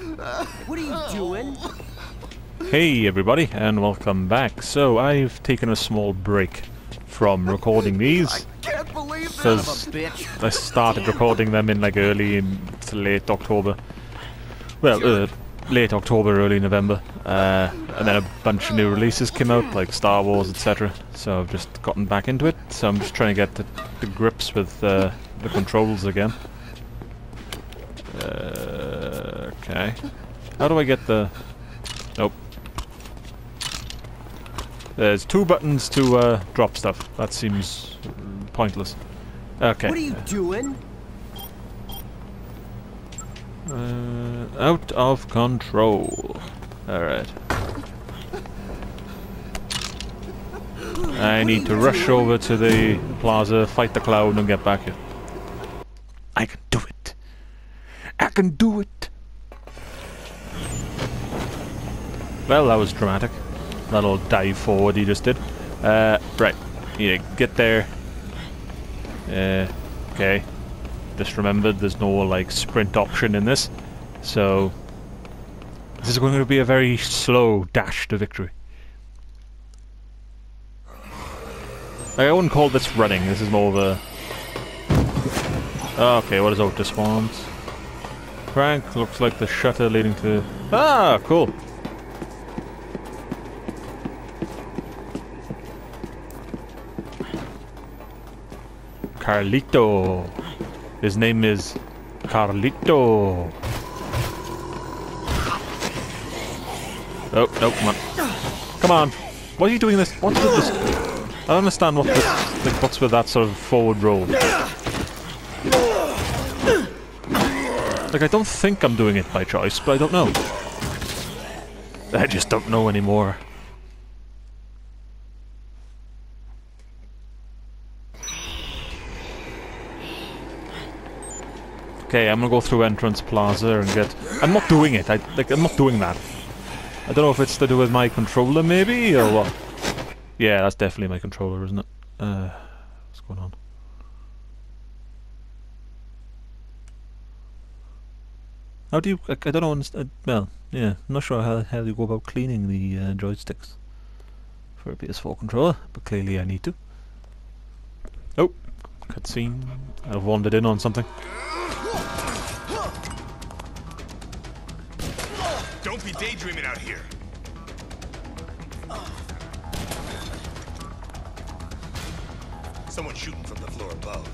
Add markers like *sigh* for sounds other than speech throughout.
What are you doing? Hey everybody, and welcome back. So I've taken a small break from recording *laughs* these Can't believe because bitch. I started recording them in like early in to late October. Well, uh, late October, early November, uh, and then a bunch of new releases came out, like Star Wars, etc. So I've just gotten back into it. So I'm just trying to get to, to grips with uh, the controls again. Uh, okay. How do I get the? Nope. There's two buttons to uh, drop stuff. That seems pointless. Okay. What are you doing? Uh, out of control. Alright. I need to rush over to the plaza, fight the cloud, and get back here. I can do it. I can do it. Well, that was dramatic. That little dive forward he just did. Uh, right. Yeah, get there. Uh, okay. Just remembered there's no like sprint option in this. So this is going to be a very slow dash to victory. I wouldn't call this running, this is more of a... Okay, what is Otis Swamps? Frank looks like the shutter leading to... Ah, cool. Carlito. His name is Carlito. Oh, no, come on. Come on. Why are you doing this? What's with this? I don't understand what this, like, what's with that sort of forward roll. Like, I don't think I'm doing it by choice, but I don't know. I just don't know anymore. Okay, I'm gonna go through entrance plaza and get. I'm not doing it. I like. I'm not doing that. I don't know if it's to do with my controller, maybe, or what. Yeah, that's definitely my controller, isn't it? Uh, what's going on? How do you? I, I don't know. uh, Well, yeah, I'm not sure how how you go about cleaning the uh, joysticks for a PS4 controller, but clearly I need to. Oh, cutscene. I've wandered in on something. Daydreaming out here. Someone shooting from the floor above.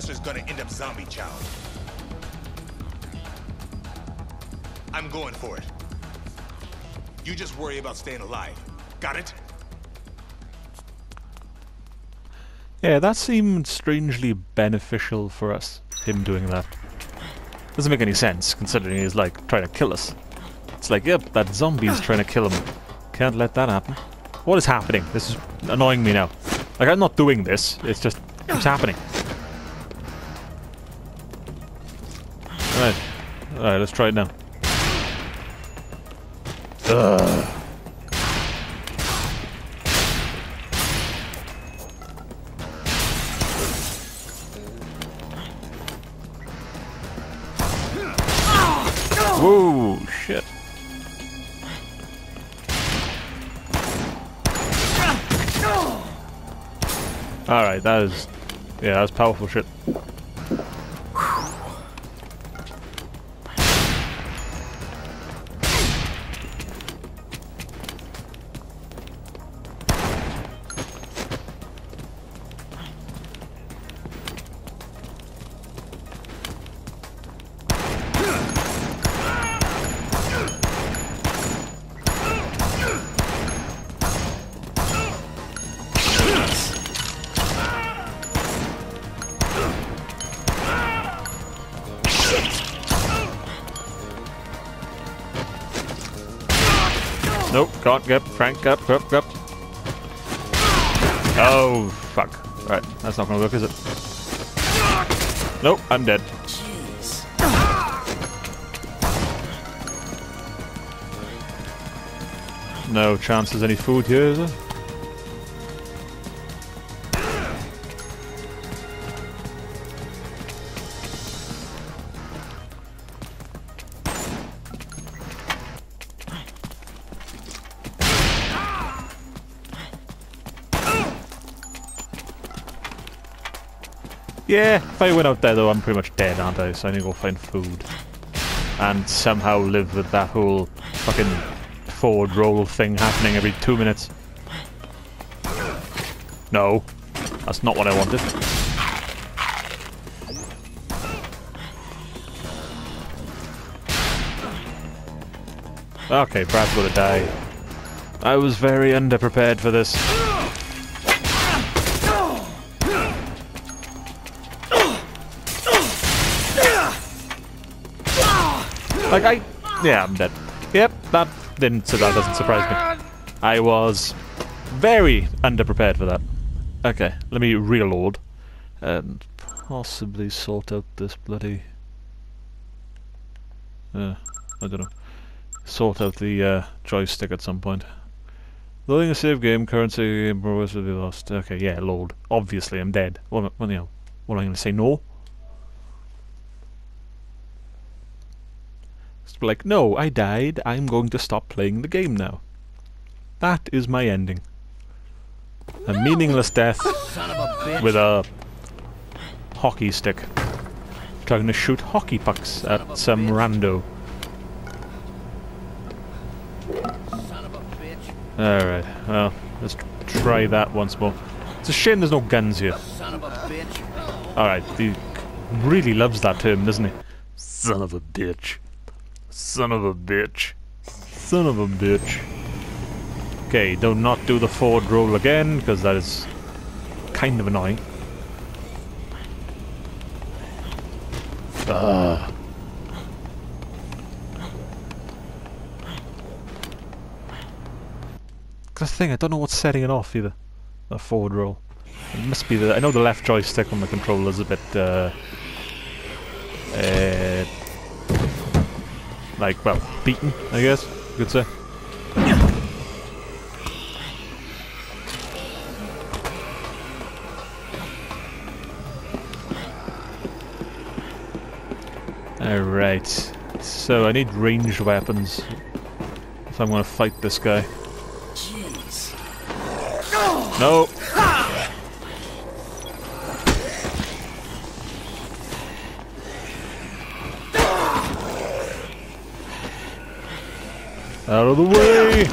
Professor's gonna end up zombie chow. I'm going for it. You just worry about staying alive. Got it? Yeah, that seemed strangely beneficial for us, him doing that. Doesn't make any sense, considering he's like trying to kill us. It's like, yep, that zombie's *sighs* trying to kill him. Can't let that happen. What is happening? This is annoying me now. Like, I'm not doing this, it's just, it's happening. Alright. Alright, let's try it now. Ugh. Whoa, shit. Alright, that is... Yeah, that's powerful shit. Can't Frank up, up, up. Oh, fuck. Right, that's not gonna work, is it? Nope, I'm dead. Jeez. No chance there's any food here, is there? Yeah, if I went out there though, I'm pretty much dead, aren't I? So I need to go find food. And somehow live with that whole fucking forward roll thing happening every two minutes. No. That's not what I wanted. Okay, Brad's gonna die. I was very underprepared for this. Like I, yeah, I'm dead. Yep, that didn't. So that doesn't surprise me. I was very underprepared for that. Okay, let me reload and possibly sort out this bloody. Uh, I don't know. Sort out the uh, joystick at some point. Loading a save game, currency will be lost. Okay, yeah, load. Obviously, I'm dead. What, what, you know, what am I going to say? No? It's like, no, I died. I'm going to stop playing the game now. That is my ending. A meaningless death Son of a bitch. with a hockey stick. Trying to shoot hockey pucks at some rando. Son of a bitch. Alright, well, let's try that once more. It's a shame there's no guns here. Son of a bitch. Alright, he really loves that term, doesn't he? Son of a bitch. Son of a bitch. Son of a bitch. Okay, do not do the forward roll again, because that is kind of annoying. Ugh. That's the thing, I don't know what's setting it off either. The forward roll. It must be the. I know the left joystick on the controller is a bit. Uh, uh, like, well, beaten, I guess you could say. Alright. So I need ranged weapons if I'm going to fight this guy. Jeez. No! Out of the way!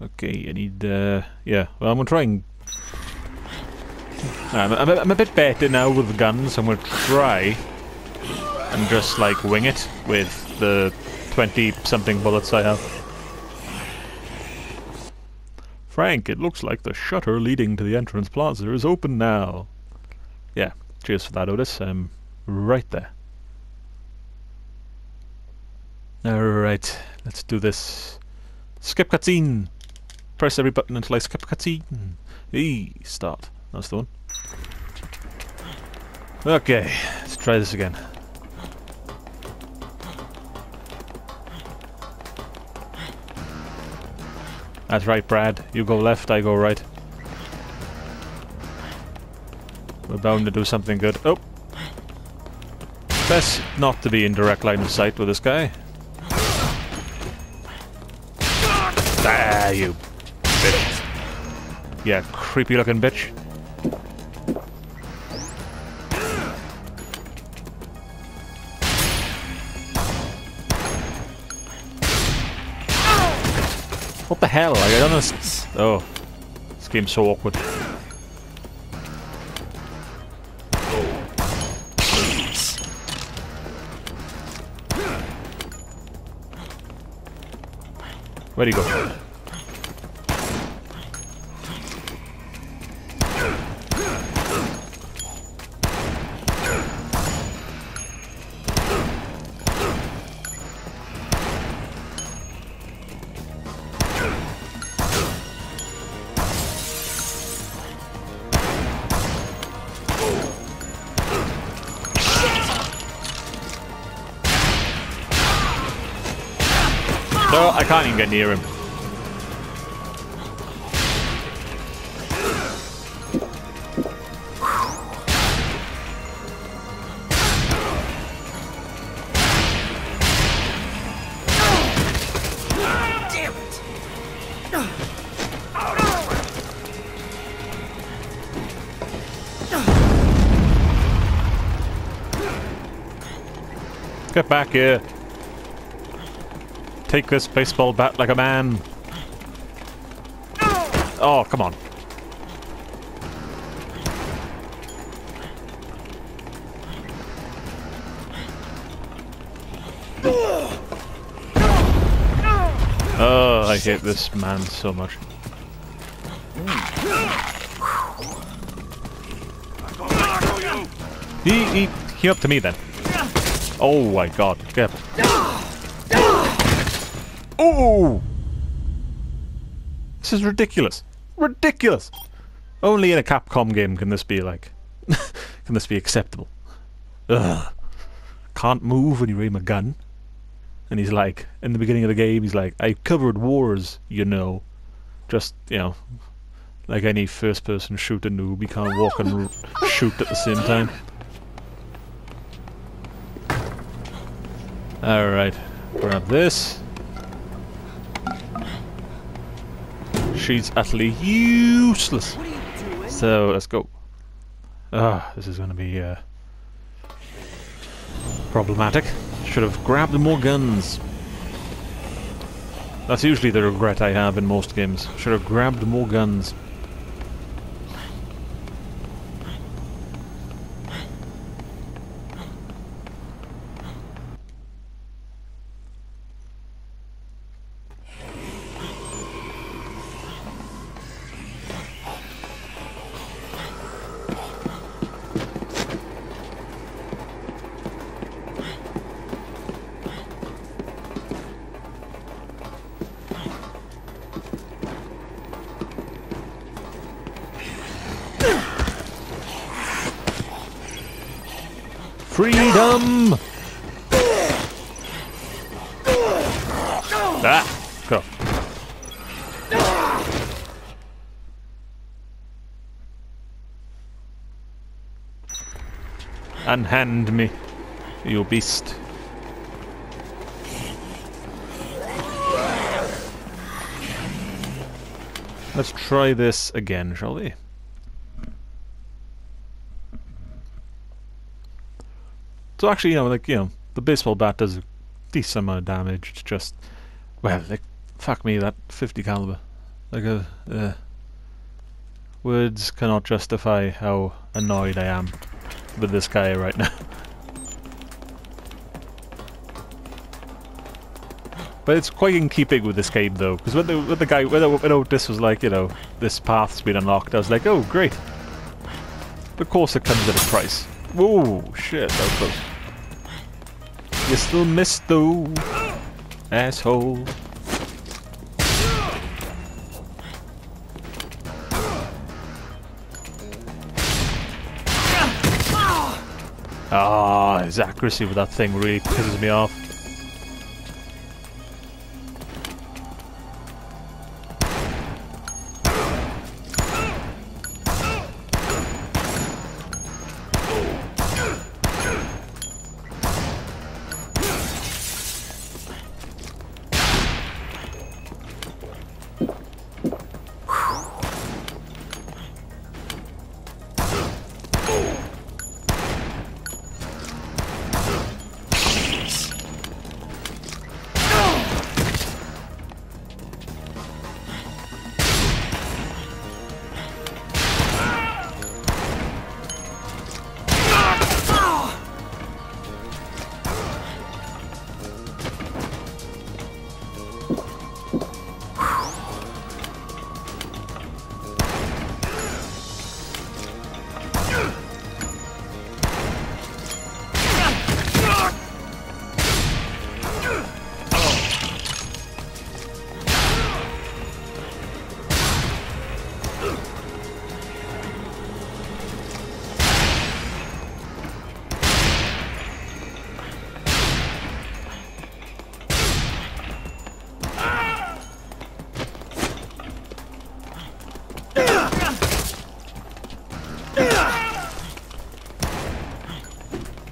Okay, I need, uh, yeah, well, I'm gonna try and... I'm, I'm, a- I'm a bit better now with the guns, I'm gonna try and just, like, wing it with the 20-something bullets I have. Frank, it looks like the shutter leading to the entrance plaza is open now. Yeah, cheers for that, Otis. I'm right there. Alright, let's do this. Skip cutscene! Press every button until I skip cutscene. E start. That's the one. Okay, let's try this again. That's right, Brad. You go left, I go right. We're bound to do something good. Oh! Best not to be in direct line of sight with this guy. Ah, you bitch. Yeah, creepy looking bitch. What the hell? Like, I don't know. s- Oh. This game's so awkward. Where'd he go? Near him. Get back here. Take this baseball bat like a man. Oh, come on. Oh, I hate this man so much. He, he, he up to me then. Oh my god, get Oh! This is ridiculous. Ridiculous! Only in a Capcom game can this be like... *laughs* can this be acceptable. Ugh. Can't move when you aim a gun. And he's like, in the beginning of the game, he's like, I covered wars, you know. Just, you know, like any first-person shooter noob, you can't walk and *laughs* shoot at the same time. Alright, grab this. She's utterly useless. What are you doing? So, let's go. Ah, this is going to be uh, problematic. Should have grabbed more guns. That's usually the regret I have in most games. Should have grabbed more guns. Freedom! Ah, go. Unhand me, you beast. Let's try this again, shall we? So actually, you know, like, you know, the baseball bat does a decent amount of damage. It's just, well, like, fuck me, that 50 caliber. Like a, uh, words cannot justify how annoyed I am with this guy right now. *laughs* But it's quite in keeping with this game though, because when the, when the guy, when, I- when Otis was like, you know, this path's been unlocked, I was like, oh, great. But Of course it comes at a price. Whoa, shit, that was close. You still missed though, asshole. Ah, his accuracy with that thing really pisses me off.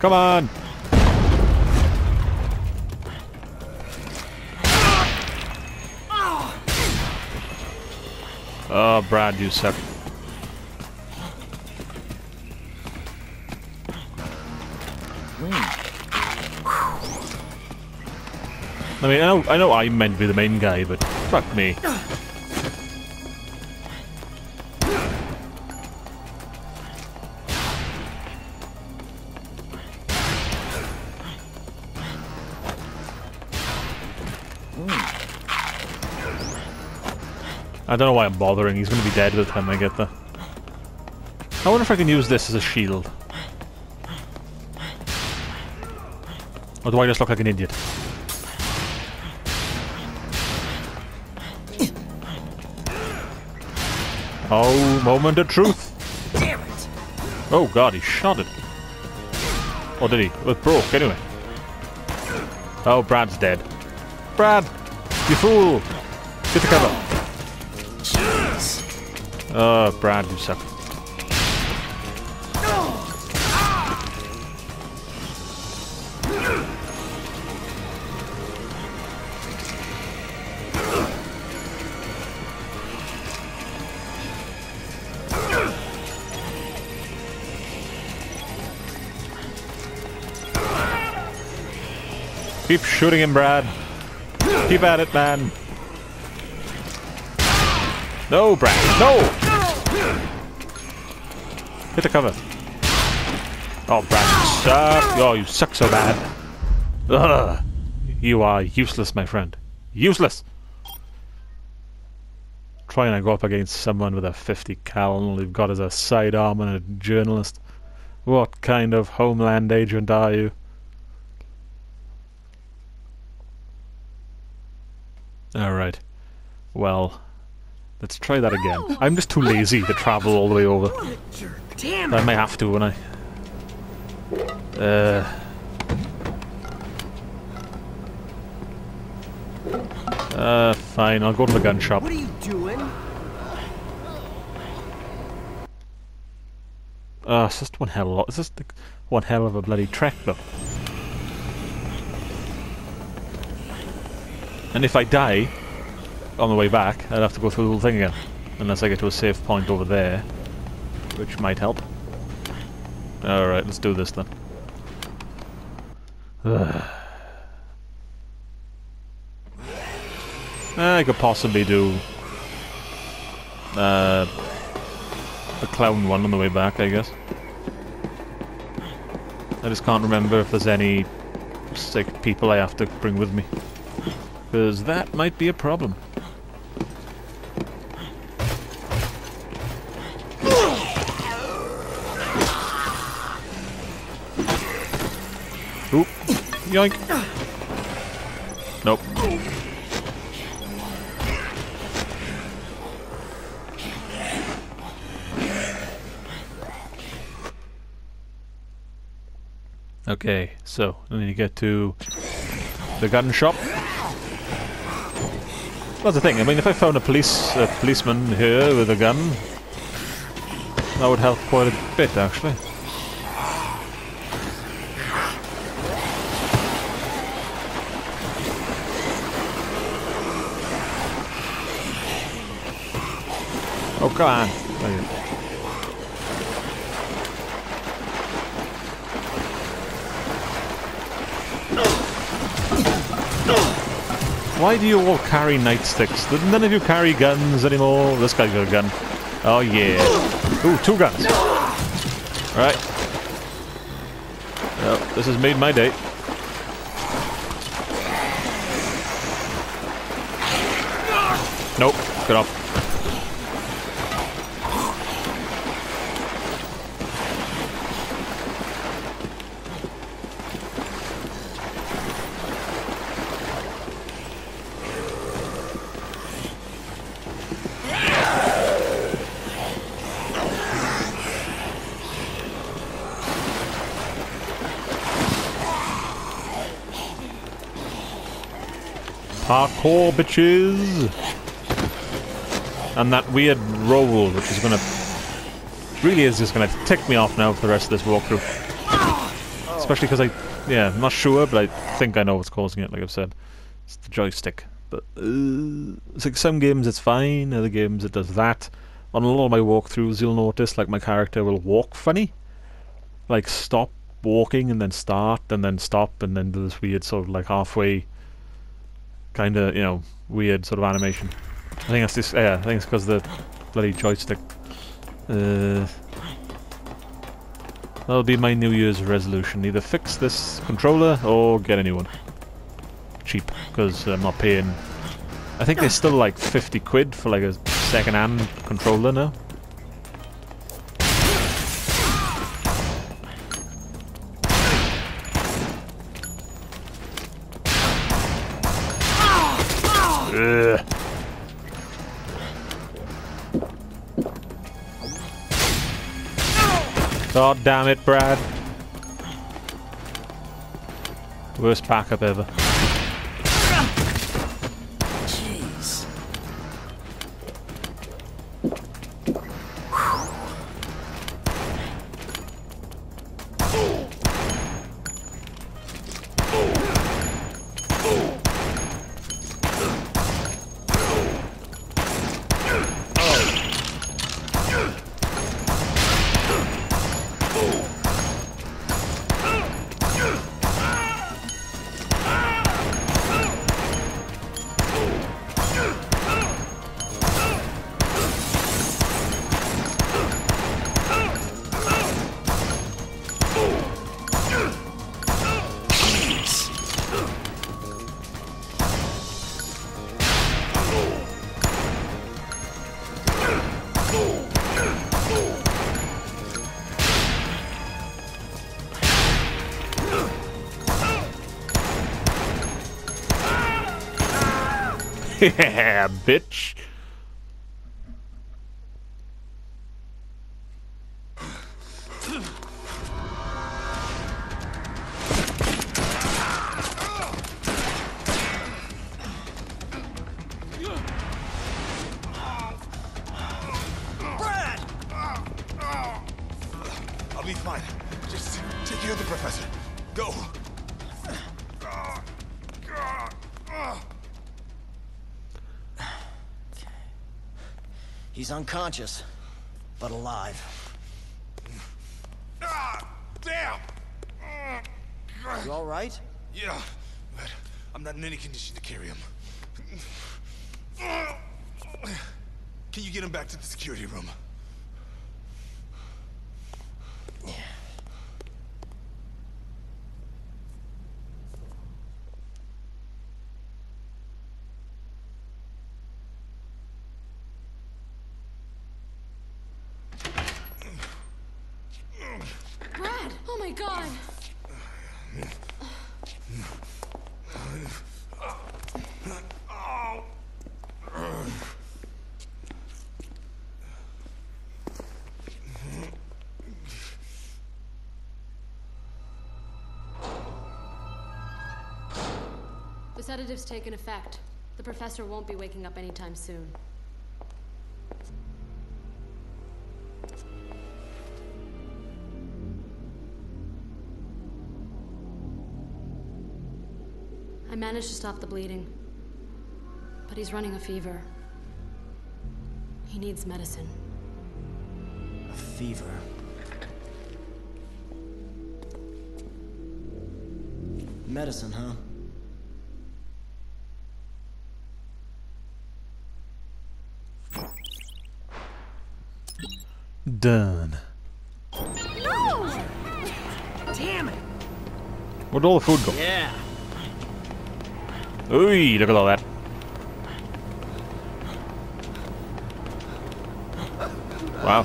Come on! Oh, Brad, you suck. I mean, I know, I know I'm meant to be the main guy, but fuck me. I don't know why I'm bothering. He's going to be dead by the time I get there. I wonder if I can use this as a shield. Or do I just look like an idiot? Oh, moment of truth. Damn it! Oh god, he shot it. Or did he? It broke, anyway. Oh, Brad's dead. Brad! You fool! Get the cover. Oh, Brad, you suck. Keep shooting him, Brad. Keep at it, man. No, Brad. No! Hit the cover. Oh, Brad, you suck. Oh, you suck so bad. Ugh. You are useless, my friend. Useless! Trying to go up against someone with a 50 cal and all you've got is a sidearm and a journalist. What kind of homeland agent are you? Alright. Well, let's try that again. I'm just too lazy to travel all the way over. Damn I may have to when I... Uh... Uh, fine, I'll go to the gun shop. What are you doing? Uh, it's just one hell of a... It's just one hell of a bloody trek, though. And if I die on the way back, I'd have to go through the whole thing again. Unless I get to a safe point over there. Which might help. Alright, let's do this then. *sighs* I could possibly do... Uh, the clown one on the way back, I guess. I just can't remember if there's any sick people I have to bring with me. Because that might be a problem. Yoink. Nope. Okay, so I need to get to the gun shop. That's the thing. I mean, if I found a police a policeman here with a gun, that would help quite a bit, actually. Oh, come on. Why do you all carry nightsticks? Did None of you carry guns anymore? This guy's got a gun. Oh yeah. Ooh, two guns. Right. Well, this has made my day. Nope. Get off. Bitches! And that weird roll, which is gonna... Really is just gonna tick me off now for the rest of this walkthrough. Especially because I, yeah, I'm not sure, but I think I know what's causing it. Like I've said, it's the joystick. But uh, it's like some games it's fine, other games it does that. On a lot of my walkthroughs, you'll notice like my character will walk funny, like stop walking and then start and then stop and then do this weird sort of like halfway, kind of you know weird sort of animation. I think that's this. Yeah, I think it's because the bloody joystick. Uh, that'll be my New Year's resolution: either fix this controller or get a new one. Cheap, because I'm not paying. I think they're still like 50 quid for like a second-hand controller now. God damn it, Brad. Worst backup ever. Yeah, bitch. I'll be fine. Just take care of the professor. Go. He's unconscious, but alive. Ah, damn! You all right? Yeah, but I'm not in any condition to carry him. Can you get him back to the security room? Brad! Oh my god! The sedative's taken effect. The professor won't be waking up anytime soon. I managed to stop the bleeding. But he's running a fever. He needs medicine. A fever. Medicine, huh? Done. Damn it! Where'd all the food go? Yeah. Ooh, look at all that. Wow.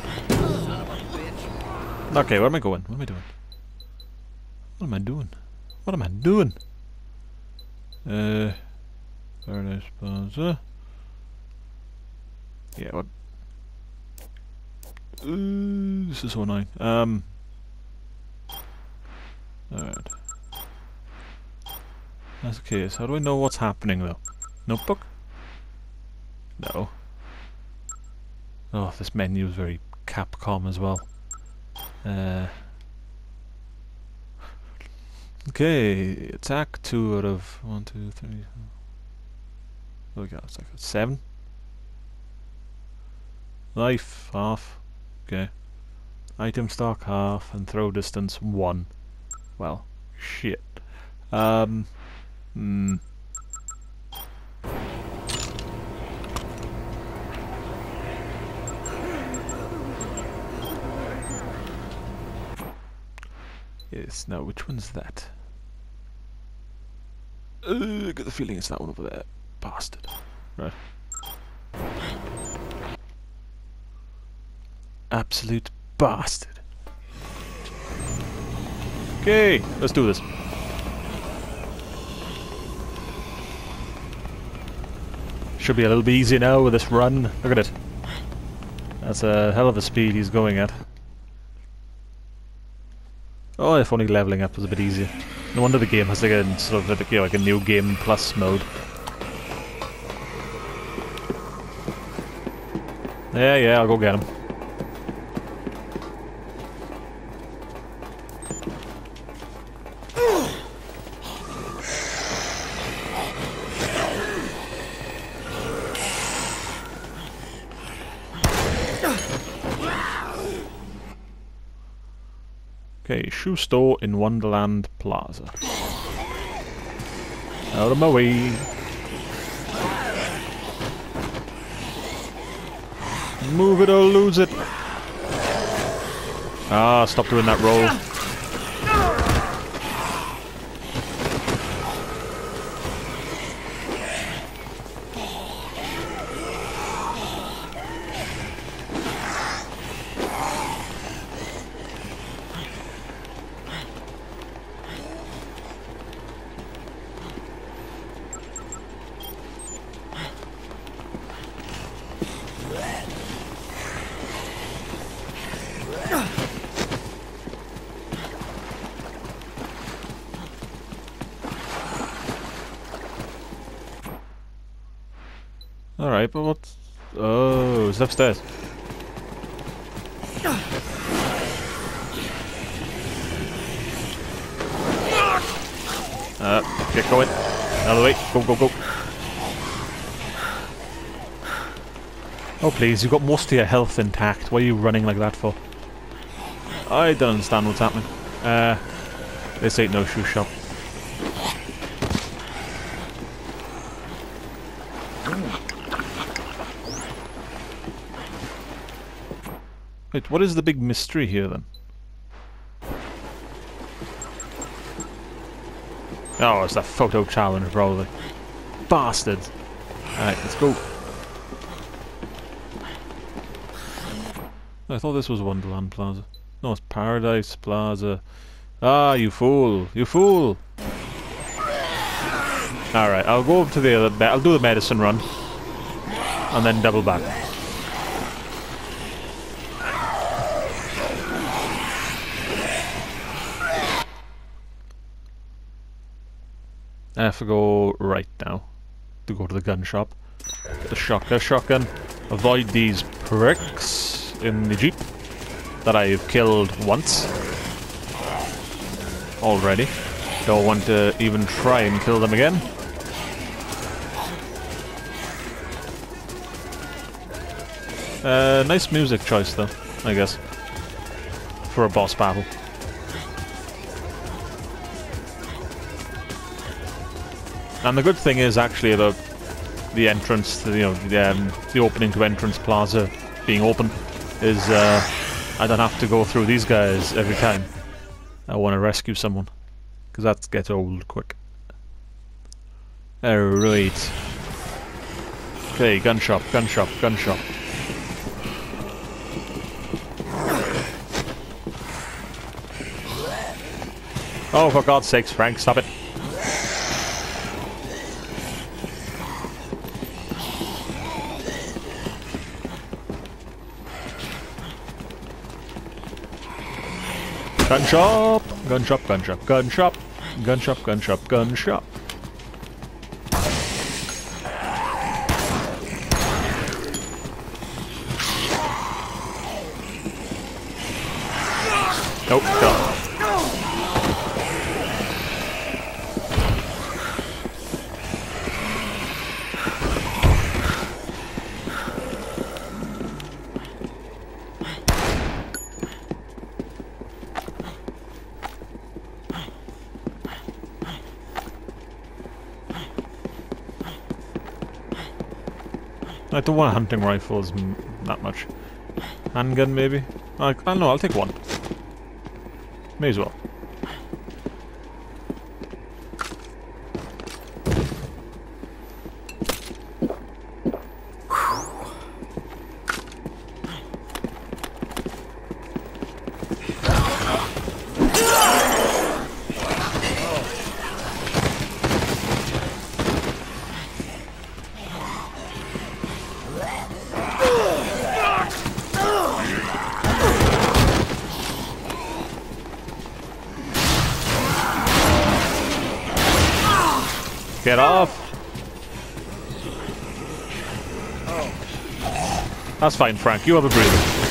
Okay, where am I going? What am I doing? What am I doing? What am I doing? Uh, Paradise Plaza. Yeah, what? Ooh, this is so annoying. Um. Alright. That's the case. How do I know what's happening though? Notebook? No. Oh, this menu is very Capcom as well. Uh, Okay, attack two out of one, two, three. Oh we got? It's like seven. Life half. Okay. Item stock half and throw distance one. Well, shit. Um. Hmm. Yes, now which one's that? Uh, I got the feeling it's that one over there. Bastard. Right. Absolute bastard. Okay, let's do this. Should be a little bit easier now with this run. Look at it. That's a hell of a speed he's going at. Oh, if only leveling up was a bit easier. No wonder the game has like a sort of like, you know, like a new game plus mode. Yeah, yeah, I'll go get him. Okay, shoe store in Wonderland Plaza. Out of my way. Move it or lose it. Ah, stop doing that roll. Alright, but what? Oh, it's upstairs. Uh, get going. Out of the way. Go, go, go. Oh, please, you've got most of your health intact. What are you running like that for? I don't understand what's happening. Uh, this ain't no shoe shop. Wait, what is the big mystery here then? Oh, it's that photo challenge, probably. Bastards. Alright, let's go. I thought this was Wonderland Plaza. No, it's Paradise Plaza. Ah, you fool. You fool. Alright, I'll go up to the other... I'll do the medicine run. And then double back. I have to go right now to go to the gun shop. The shotgun, shotgun. Avoid these pricks in the jeep that I've killed once already. Don't want to even try and kill them again. Uh, nice music choice though, I guess, for a boss battle. And the good thing is actually about the entrance, to, you know, the, um, the opening to entrance plaza being open, is uh, I don't have to go through these guys every time I want to rescue someone, because that gets old quick. Alright. Okay, gun shop, gun shop, gun shop. Oh, for God's sakes, Frank, stop it. Gun shop, gun shop, gun shop, gun shop, gun shop, gun shop, gun shop. Nope, go. I don't want hunting rifle m that much. Handgun, maybe? I, I don't know, I'll take one. May as well. That's fine, Frank. You have a breather.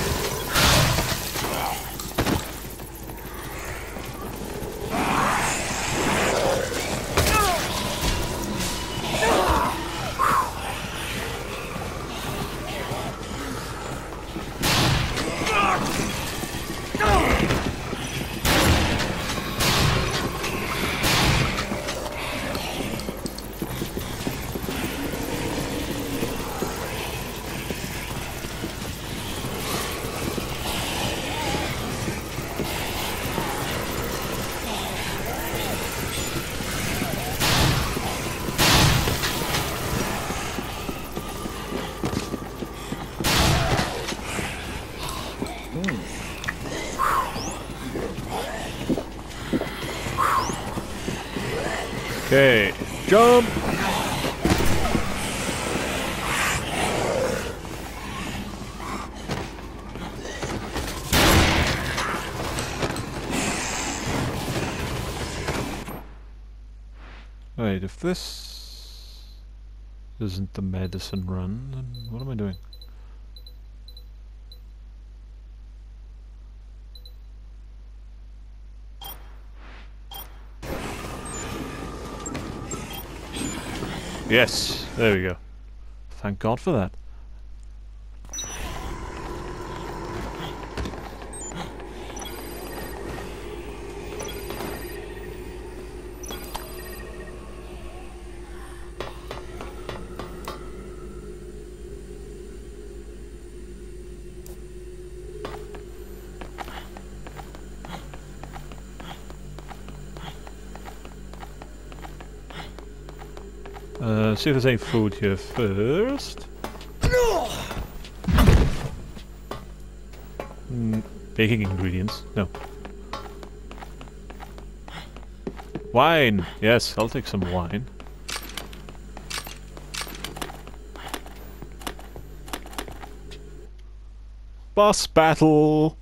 Okay, jump! Wait, if this isn't the medicine run, then what am I doing? Yes, there we go. Thank God for that. Uh, see if there's any food here first. Mm, baking ingredients. No. Wine! Yes, I'll take some wine. Boss battle!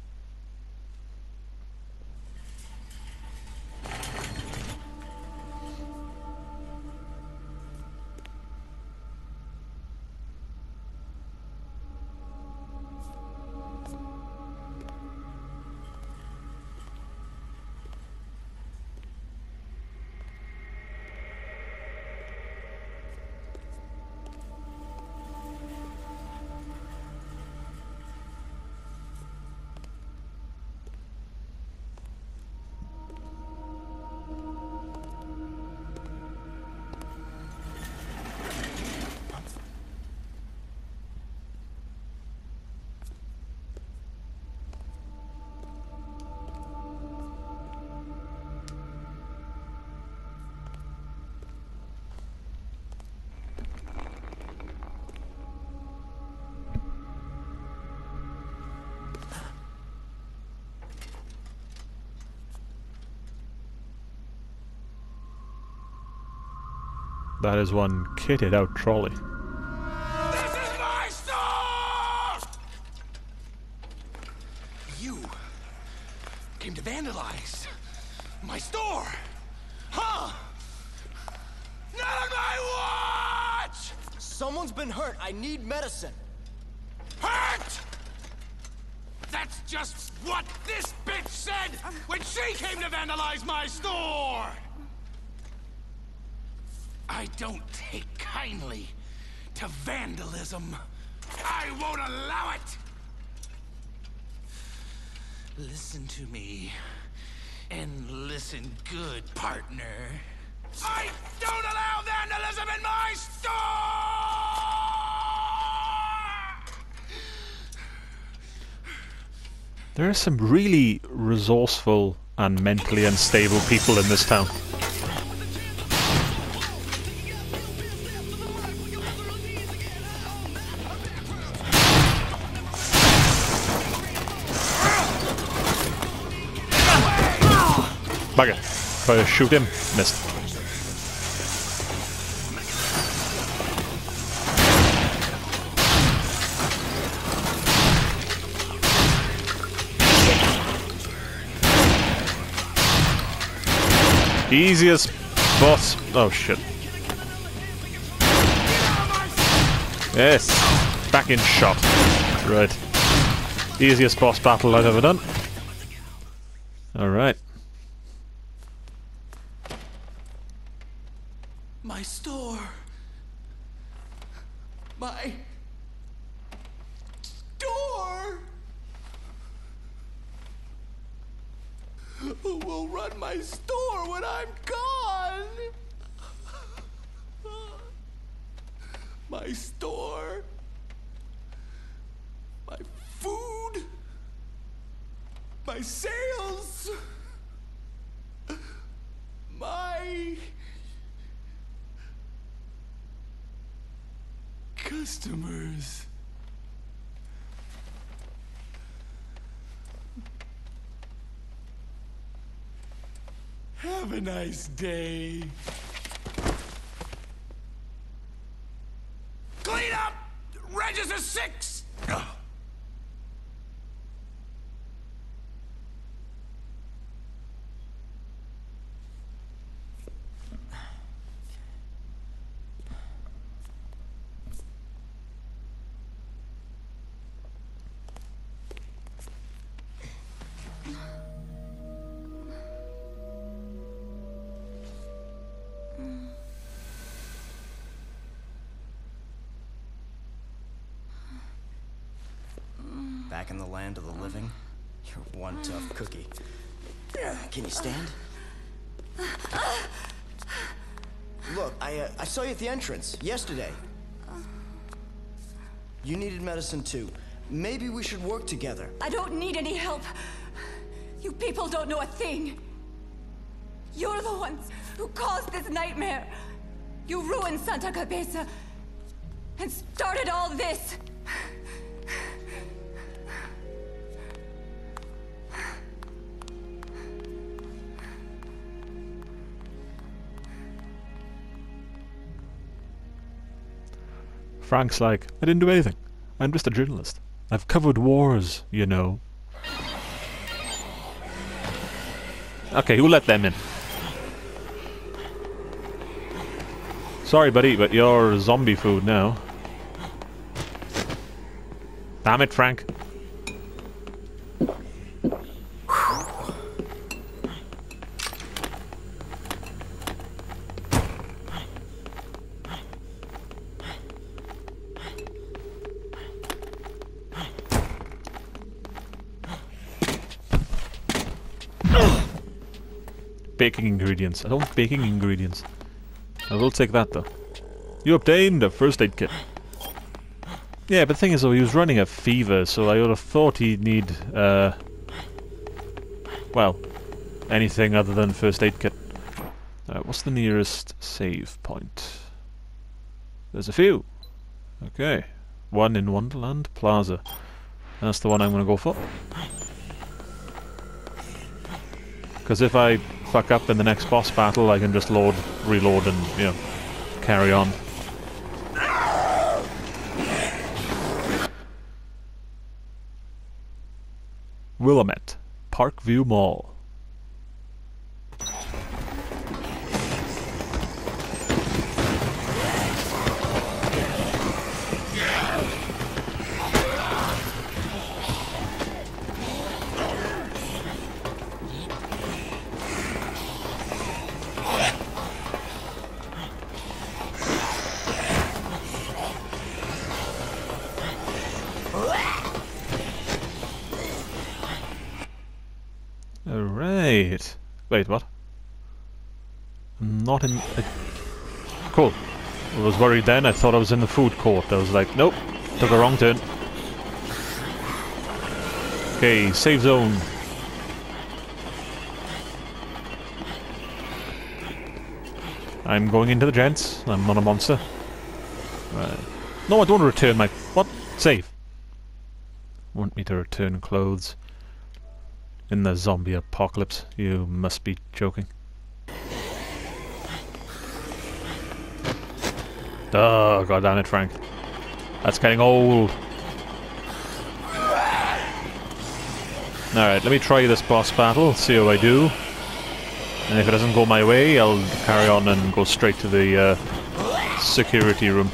That is one kitted out trolley. This is my store! You came to vandalize my store, huh? Not on my watch! Someone's been hurt. I need medicine. Hurt! That's just what this bitch said when she came to vandalize my store! I don't take kindly to vandalism. I won't allow it! Listen to me. And listen good, partner. I don't allow vandalism in my store! There are some really resourceful and mentally unstable people in this town. Try to shoot him. Missed. Easiest boss. Oh shit. Yes. Back in shot. Right. Easiest boss battle I've ever done. Alright. My store. My store. Who will run my store when I'm gone? My store. My food. My sales. My customers. Have a nice day. Back in the land of the living? You're one tough cookie. Can you stand? Look, I, uh, I saw you at the entrance yesterday. You needed medicine too. Maybe we should work together. I don't need any help. You people don't know a thing. You're the ones who caused this nightmare. You ruined Santa Cabeza and started all this. Frank's like, I didn't do anything. I'm just a journalist. I've covered wars, you know. Okay, who let them in? Sorry, buddy, but you're zombie food now. Damn it, Frank. Baking ingredients. I don't want baking ingredients. I will take that though. You obtained a first aid kit. Yeah, but the thing is though, he was running a fever, so I would have thought he'd need, uh... Well, anything other than first aid kit. Uh, what's the nearest save point? There's a few. Okay. One in Wonderland Plaza. That's the one I'm gonna go for. Because if I fuck up in the next boss battle, I can just load, reload, and, you know, carry on. Willamette, Parkview Mall. Not in... Uh, cool. I was worried then, I thought I was in the food court. I was like, nope, took a wrong turn. Okay, save zone. I'm going into the gents. I'm not a monster. Right. No, I don't return my... What? Save. Want me to return clothes? In the zombie apocalypse? You must be joking. Oh, god damn it, Frank. That's getting old. Alright, let me try this boss battle, see how I do. And if it doesn't go my way, I'll carry on and go straight to the uh, security room.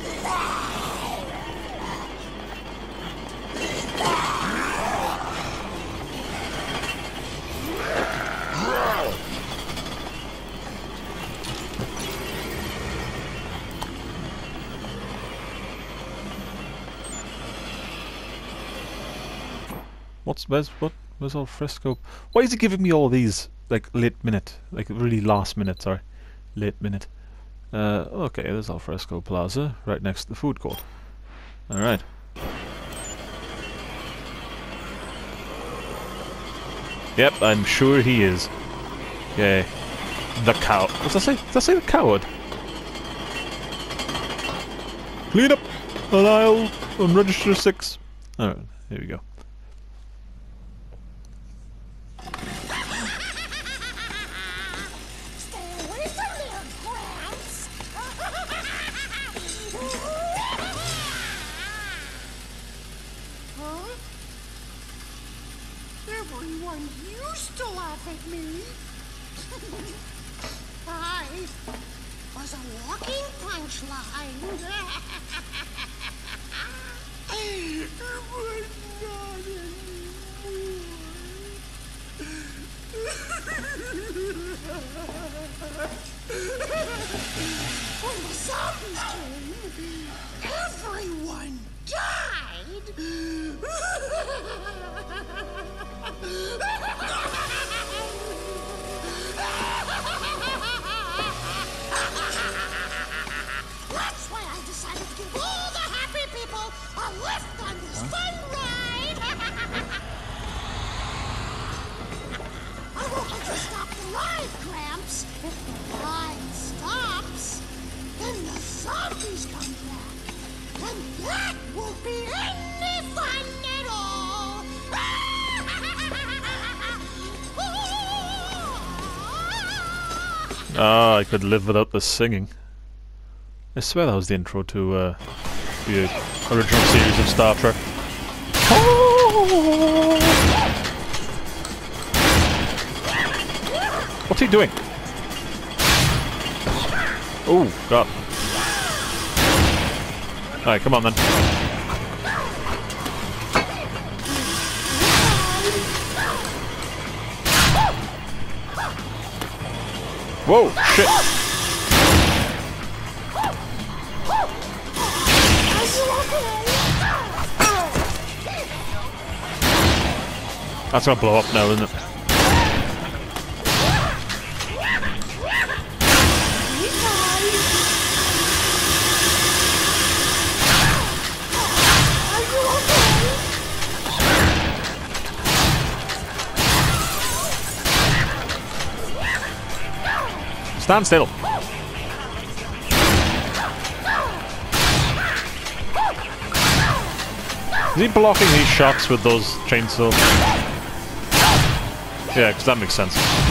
Where's what where's all fresco? Why is he giving me all these like late minute, like really last minute? Sorry, late minute. Uh, okay, there's Alfresco Plaza right next to the food court. All right. Yep, I'm sure he is. Okay. The cow. What's that say? Does that say the coward? Clean up an aisle on register six. Alright, here we go. I could live without the singing. I swear that was the intro to uh, the original series of Star Trek. What's he doing? Oh, God. Alright, come on then. Whoa, shit. That's gonna blow up now, isn't it? Stand still. Is he blocking these shots with those chainsaws? Yeah, because that makes sense.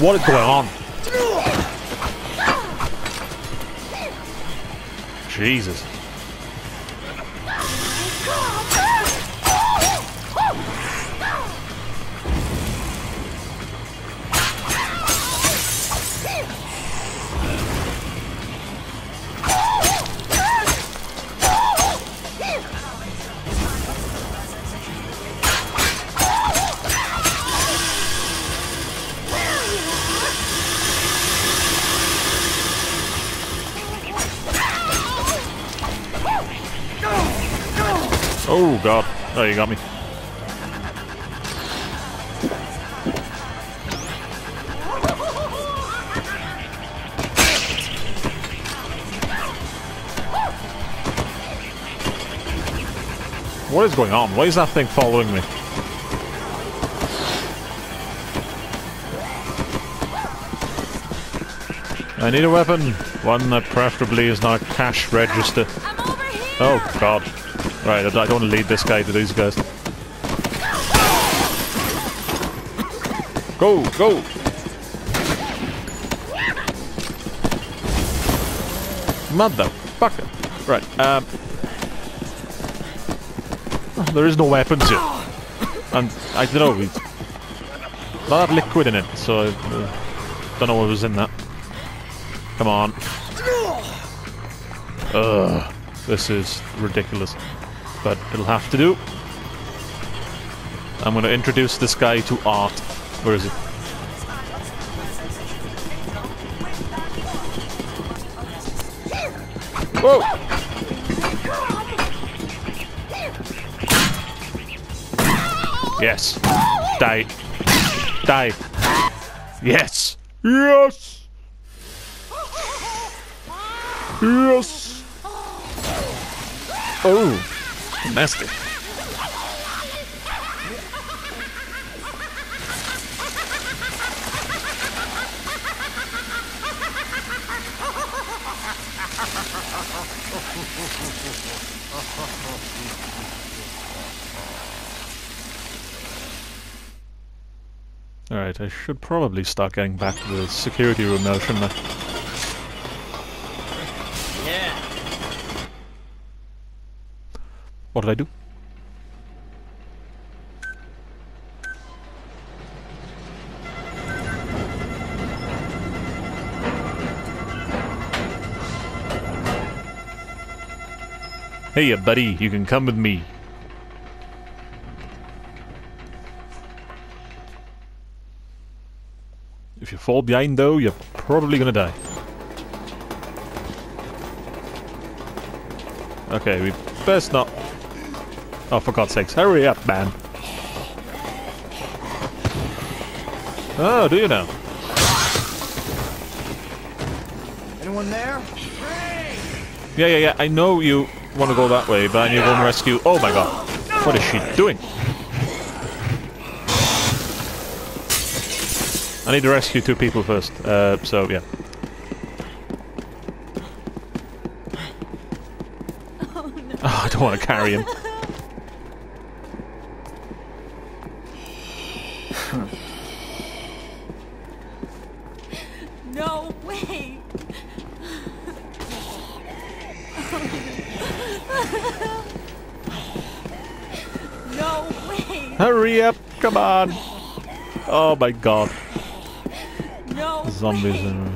What is going on? Jesus. Oh, you got me. What is going on? Why is that thing following me? I need a weapon. One that preferably is not a cash register. I'm over here! Oh god. Right, I don't want to lead this guy to these guys. Go, go! Motherfucker. Right, um... there is no weapons here. And, I don't know, that liquid in it, so I uh, don't know what was in that. Come on. Ugh. This is ridiculous. But it'll have to do. I'm going to introduce this guy to art. Where is he? Whoa! Yes. Die. Die. Yes. Yes. Yes. Oh, nasty. Alright, I should probably start getting back to the security room now, shouldn't I? Yeah. What did I do? Hey, buddy, you can come with me. If you fall behind, though, you're probably gonna die. Okay, we best not. Oh, for God's sakes, hurry up, man. Oh, do you know? Anyone there? Yeah, yeah, yeah, I know you want to go that way, but I need to go and rescue. Oh my god. What is she doing? I need to rescue two people first, uh, so yeah. *laughs* Oh, I don't want to carry him. No way! no way! Hurry up, come on. Oh my god. No Zombies way. in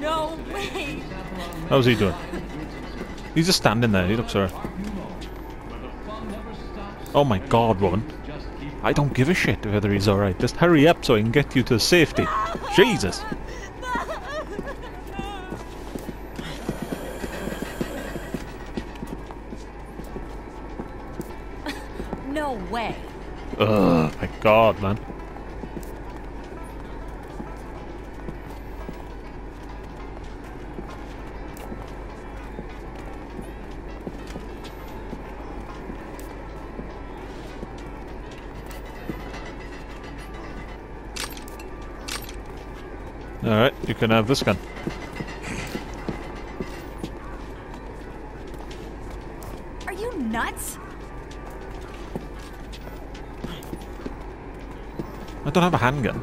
No way! How's he doing? He's just standing there, he looks alright. Oh my god, woman. I don't give a shit whether he's alright. Just hurry up so I can get you to safety. Jesus! No way! Ugh, my god, man. Can have this gun. Are you nuts? I don't have a handgun.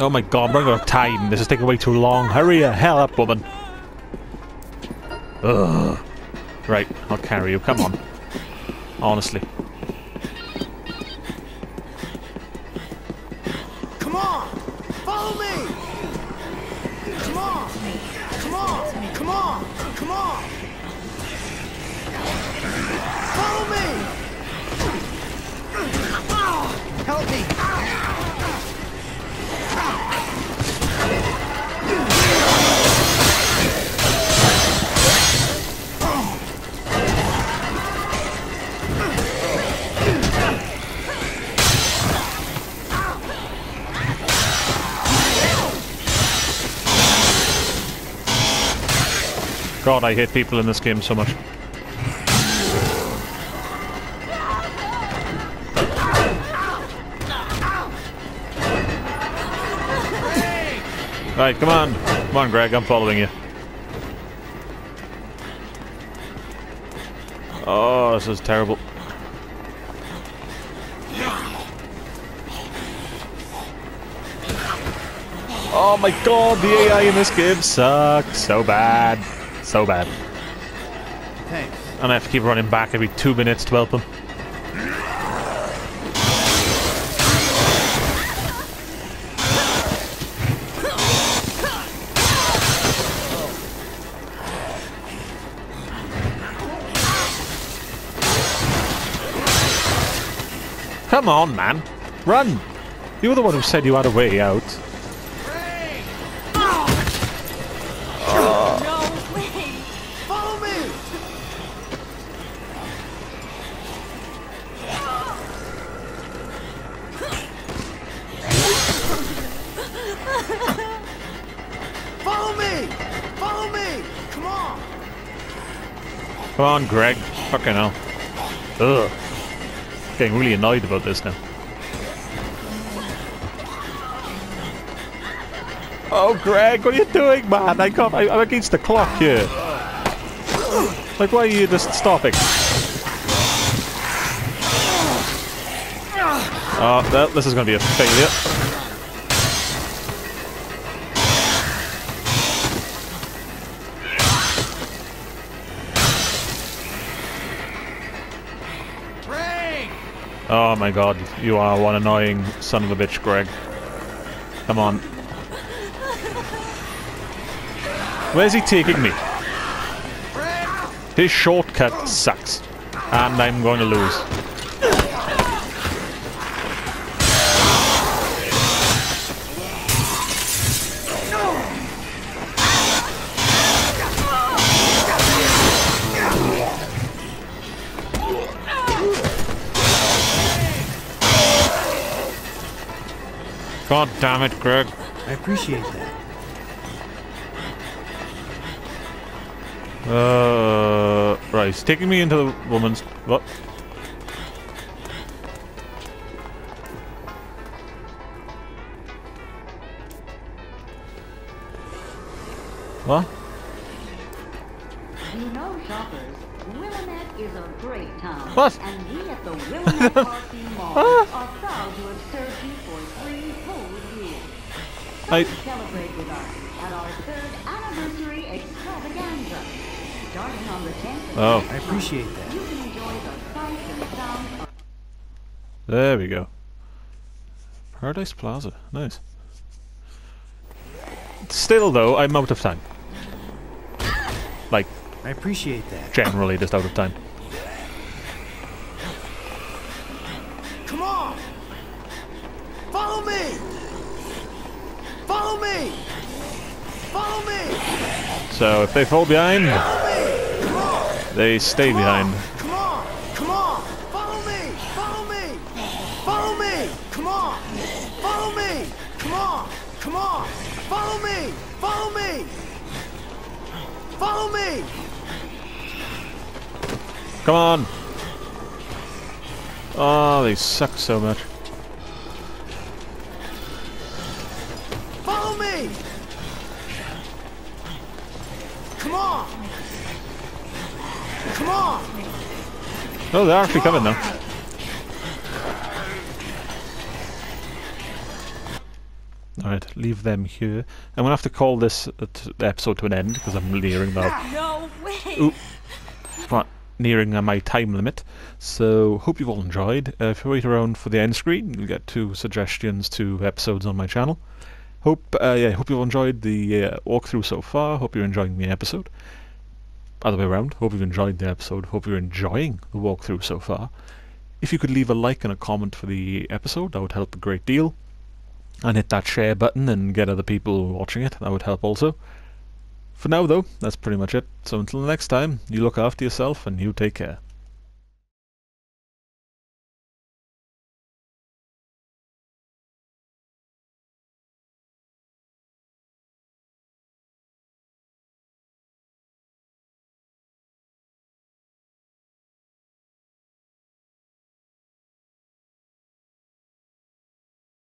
Oh my god, I'm running out of time. This is taking way too long. Hurry the hell up, woman. Ugh. Right, I'll carry you. Come on. Honestly. God, I hate people in this game so much. Right, come on. Come on, Greg, I'm following you. Oh, this is terrible. Oh my god, the AI in this game sucks so bad. So bad. Thanks. And I have to keep running back every two minutes to help him. Come on, man. Run! You were the one who said you had a way out. On, Greg. Fucking hell. Ugh. Getting really annoyed about this now. Oh, Greg, what are you doing, man? I can't. I, I'm against the clock here. Like, why are you just stopping? Oh, well, this is going to be a failure. Oh my god, you are one annoying son of a bitch, Greg. Come on. Where's he taking me? His shortcut sucks. And I'm going to lose. God damn it, Greg. I appreciate that. Uh, right, he's taking me into the woman's. What? What? Sounds of There we go. Paradise Plaza. Nice. Still, though, I'm out of time. Like, I appreciate that. generally just out of time. Come on! Follow me! Follow me! Follow me! So, if they fall behind, Follow me! Come on! They stay behind. Come on! Come on! Follow me! Follow me! Follow me! Come on! Follow me! Come on! Come on! Follow me! Follow me! Follow me! Come on! Oh, they suck so much. Follow me! Come on! Come on! Oh, they're actually coming now. Alright, leave them here. I'm gonna have to call this uh, episode to an end because I'm nearing that. No way! Ooh. Come on. nearing uh, my time limit. So hope you've all enjoyed. Uh, if you wait around for the end screen, you'll get two suggestions to episodes on my channel. Hope uh, yeah, hope you've enjoyed the uh, walkthrough so far. Hope you're enjoying the episode. Other way around. Hope you've enjoyed the episode. Hope you're enjoying the walkthrough so far. If you could leave a like and a comment for the episode, that would help a great deal. And hit that share button and get other people watching it. That would help also. For now, though, that's pretty much it. So until next time, you look after yourself and you take care.